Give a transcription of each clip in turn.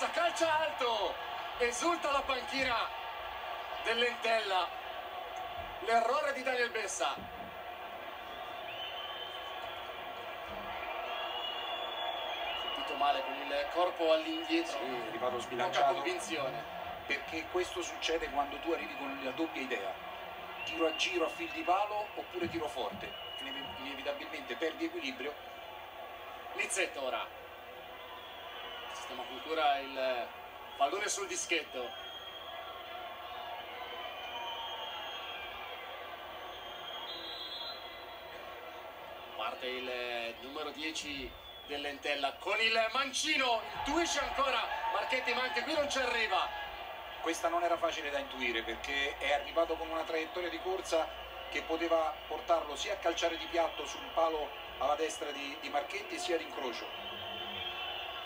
Bessa, calcia alto, esulta la panchina dell'Entella. L'errore di Daniel Bessa. Colpito male con il corpo all'indietro. Sì, è arrivato Poca sbilanciato. convinzione. Perché questo succede quando tu arrivi con la doppia idea. Tiro a giro a fil di palo oppure tiro forte. Inevi- Inevitabilmente perdi equilibrio. Lizzetto ora. Con cura il pallone sul dischetto. Parte il numero 10 dell'Entella con il mancino. Intuisce ancora Marchetti, ma anche qui non ci arriva. Questa non era facile da intuire perché è arrivato con una traiettoria di corsa che poteva portarlo sia a calciare di piatto sul palo alla destra di, di Marchetti sia ad incrocio.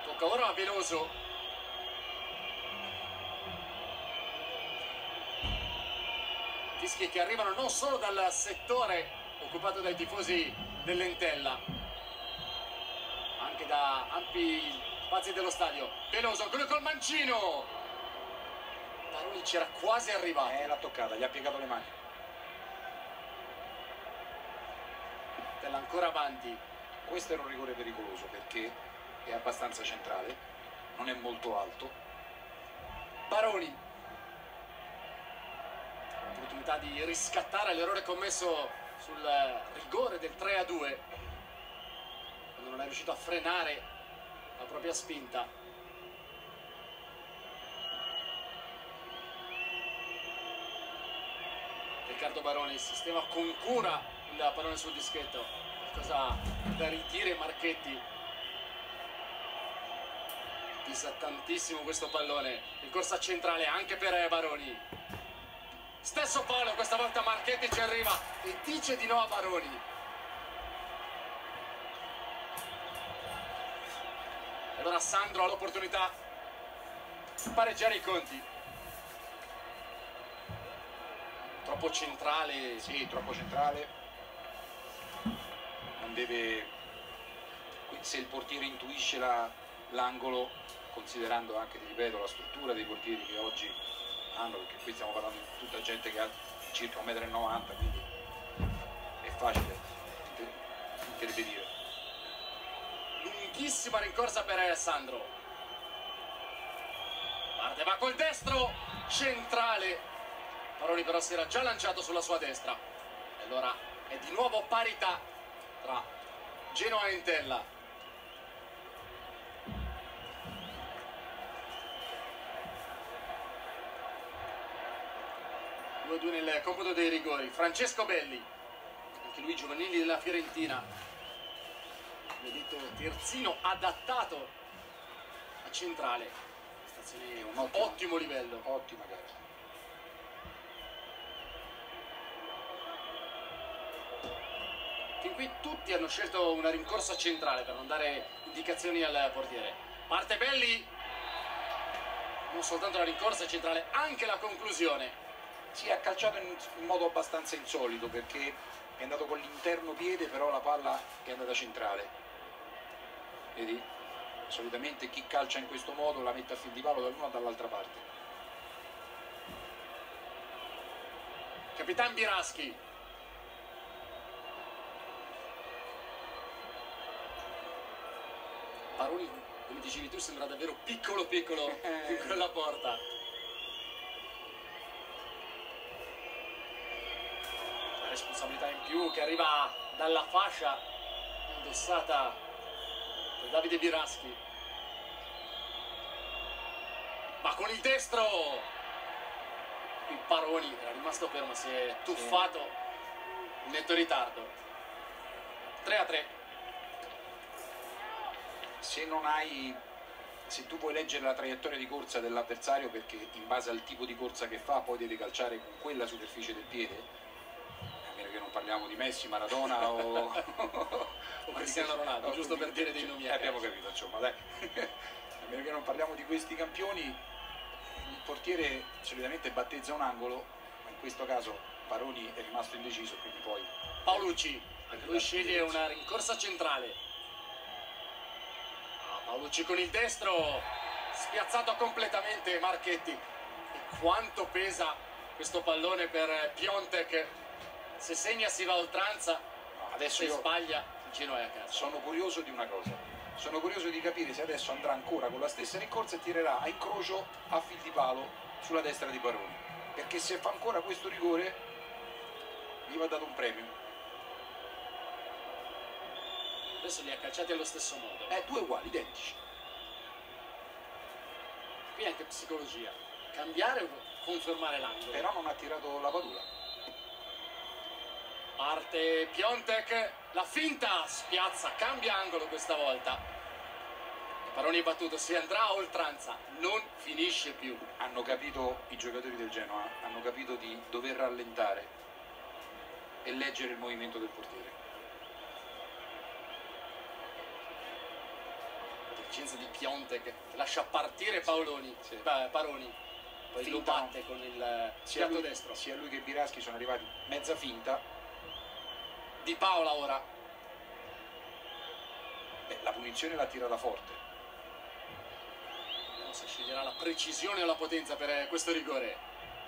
Tocca ora a Veloso. Fischi che arrivano non solo dal settore occupato dai tifosi dell'Entella, anche da ampi spazi dello stadio. Veloso, quello col mancino. Paroni c'era quasi arrivato. Eh, l'ha toccata, gli ha piegato le mani. Entella ancora avanti. Questo era un rigore pericoloso perché è abbastanza centrale, non è molto alto. Baroni. Opportunità di riscattare l'errore commesso sul rigore del 3 a 2. Quando non è riuscito a frenare la propria spinta. Riccardo Baroni sistema con cura il pallone sul dischetto. Qualcosa da ritire Marchetti. Pisa tantissimo questo pallone in corsa centrale anche per Baroni. Stesso palo, questa volta Marchetti ci arriva e dice di no a Baroni. E allora Sandro ha l'opportunità di pareggiare i conti. Troppo centrale. Sì, troppo centrale. Non deve... Se il portiere intuisce la- l'angolo, considerando anche, ripeto, la struttura dei portieri che oggi hanno, perché qui stiamo parlando di tutta gente che ha circa 1,90 m, quindi è facile inter intervenire. Lunghissima rincorsa per Alessandro. Parte va col destro, centrale. Paroli però si era già lanciato sulla sua destra. E allora è di nuovo parità tra Genoa e Intella. 1-2 nel computo dei rigori. Francesco Belli, anche lui giovanili della Fiorentina. Benedetto Terzino adattato a centrale. Stazione un ottimo, ottimo livello. Ottima gara. Fin qui tutti hanno scelto una rincorsa centrale per non dare indicazioni al portiere. Parte Belli, non soltanto la rincorsa centrale, anche la conclusione. Si è calciato in, modo abbastanza insolito perché è andato con l'interno piede, però la palla è andata centrale. Vedi? Solitamente chi calcia in questo modo la mette a fil di palo dall'una o dall'altra parte. Capitan Biraschi. Paroni, come dicevi tu, sembra davvero piccolo piccolo in quella porta. Responsabilità in più che arriva dalla fascia indossata da Davide Biraschi. Ma con il destro! Il Paroni era rimasto fermo, si è tuffato in netto ritardo. 3 a 3. Se non hai, se tu puoi leggere la traiettoria di corsa dell'avversario perché in base al tipo di corsa che fa poi devi calciare con quella superficie del piede, a meno che non parliamo di Messi, Maradona o, O Cristiano Ronaldo, giusto per dire dei nomi Eh, abbiamo capito, insomma, dai. a meno che non parliamo di questi campioni, il portiere solitamente battezza un angolo, ma in questo caso Paroni è rimasto indeciso, quindi poi Paolucci, anche lui sceglie una rincorsa centrale. Ah, Paolucci con il destro, spiazzato completamente Marchetti. E quanto pesa questo pallone per Piontek? Se segna si va a oltranza, adesso se sbaglia il Genoa è a casa. sono curioso di una cosa. Sono curioso di capire se adesso andrà ancora con la stessa rincorsa e tirerà a incrocio a fil di palo sulla destra di Baroni. Perché se fa ancora questo rigore gli va dato un premio. Adesso li ha calciati allo stesso modo. Eh, due uguali, identici. Qui anche psicologia. Cambiare o confermare l'angolo. Però non ha tirato la padula. Parte Piontek, la finta, spiazza, cambia angolo questa volta. Paroni è battuto, si andrà a oltranza, non finisce più. Hanno capito i giocatori del Genoa, hanno capito di dover rallentare e leggere il movimento del portiere. Intelligenza di Piontek che lascia partire Paoloni, Sì. beh, Paroni. Poi lo Finta, no? batte con il Sia lui, destro. sia lui che Biraschi sono arrivati mezza finta. Di Paola ora. Beh, la punizione l'ha tirata forte. Vediamo se sceglierà la precisione o la potenza per eh, questo rigore.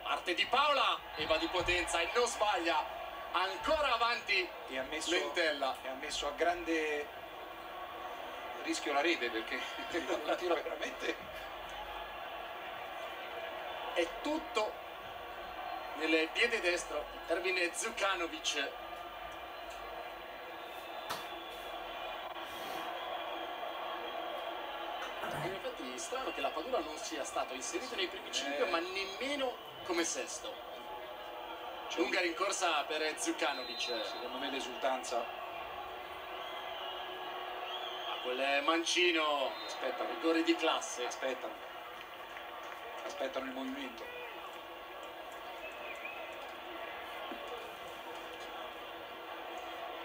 Parte di Paola e va di potenza e non sbaglia. Ancora avanti E ha messo, Lentella. e ha messo a grande rischio la rete perché un tiro veramente È tutto nel piede destro. Termine Zukanovic. Strano che la Padula non sia stato inserito nei primi 5 Eh. ma nemmeno come sesto. Cioè, Lunga rincorsa per Zukanovic. secondo me l'esultanza A quel mancino. aspetta Rigore di classe. aspettano aspettano il movimento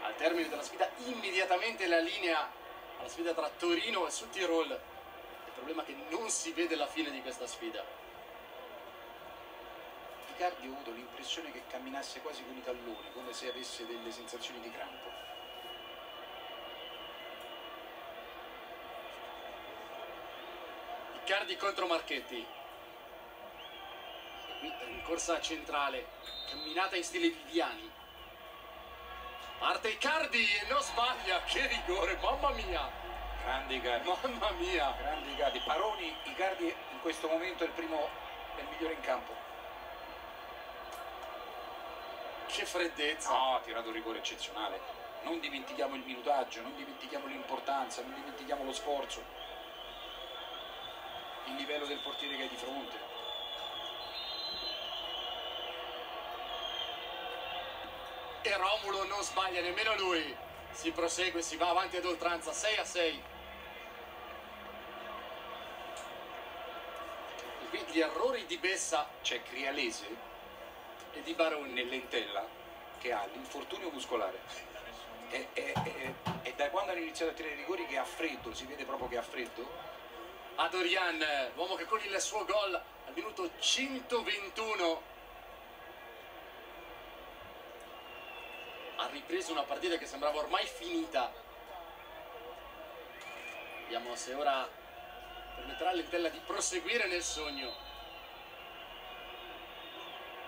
Al termine della sfida immediatamente la linea alla sfida tra Torino e Sud-Tirol. Problema è che non si vede la fine di questa sfida. Icardi ho avuto l'impressione che camminasse quasi con i talloni come se avesse delle sensazioni di crampo Icardi contro Marchetti. Qui rincorsa centrale, camminata in stile Viviani. Parte Icardi e non sbaglia, che rigore, mamma mia, grande Icardi mamma mia. grande Icardi Paroni Icardi in questo momento è il primo è il migliore in campo Che freddezza. No, ha tirato un rigore eccezionale. Non dimentichiamo il minutaggio, non dimentichiamo l'importanza, non dimentichiamo lo sforzo. Il livello del portiere che hai di fronte. E Romulo non sbaglia nemmeno lui. Si prosegue, si va avanti ad oltranza, 6 a 6. E qui gli errori di Bessa C'è Crialese e di Baroni. nell'entella che ha l'infortunio muscolare. E, e- e- e da quando hanno iniziato a tirare i rigori che ha freddo, si vede proprio che ha freddo. A Dorian, l'uomo che con il suo gol al minuto 121 ha ripreso una partita che sembrava ormai finita. Vediamo se ora permetterà all'Entella di proseguire nel sogno.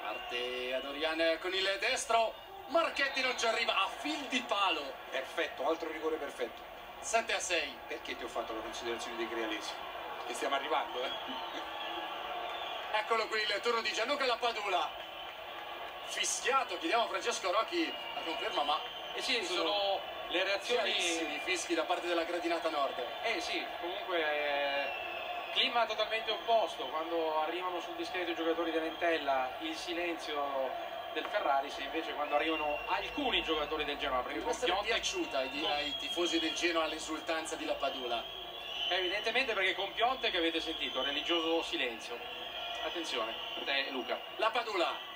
Parte a Dorian con il destro, Marchetti non ci arriva, a fil di palo, Perfetto, altro rigore perfetto. 7 a 6. Perché ti ho fatto la considerazione dei Crialesi? Che stiamo arrivando, eh? Eccolo qui il turno di Gianluca Lappadula. Fischiato, chiediamo a Francesco Rocchi la conferma, ma Eh sì, sono le reazioni... chiarissimi fischi da parte della gradinata nord. Eh sì, comunque eh, clima totalmente opposto, quando arrivano sul dischetto i giocatori dell'Entella il silenzio del Ferrari, se invece quando arrivano alcuni giocatori del Genoa, perché con essere Piontek, piaciuta ai, ai tifosi del Genoa l'esultanza di Lappadula. evidentemente perché con Piontek avete sentito religioso silenzio. Attenzione, te Luca. Lappadula.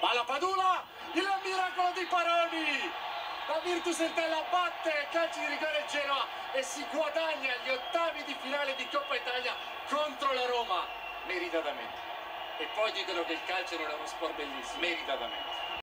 Ma Lappadula, il miracolo di Paroni. La Virtus Entella batte calci di rigore Genoa e si guadagna gli ottavi di finale di Coppa Italia contro la Roma. Meritatamente, E poi dicono che il calcio non è uno sport bellissimo. meritatamente.